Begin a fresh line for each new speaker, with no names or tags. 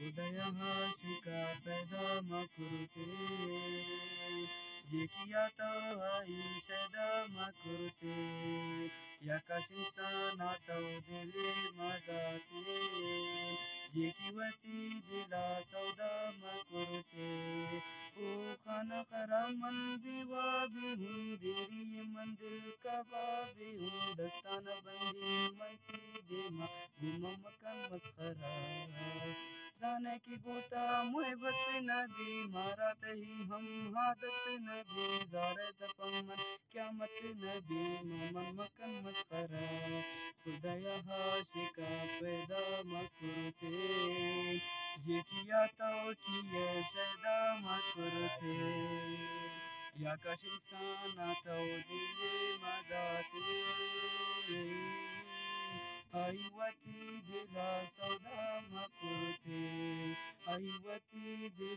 खुदया शिका पैदा मकुरते। जेठिया तो आई शैदा मकुरते yakashinsana taudele madate जेठीवती दिला सौदा मकुरते। ओ खाना खरामन बिवा बिहूं देरी मंदिर कबा बिहूं दस्ताना बंदी मंती देमा गुमा मकन मस्खरा जाने की गोता मुहबत नबी मारत ही हम हादत नबी, जारे तपमन क्या मत नबी मोमन मकन मस्खरा खुदया हाशिका पैदा मकुरते जेठिया तो तौटिया शैदा मकुरते, या कशिन साना तौ दिले मदाते Aiwati dila sauda arrivati de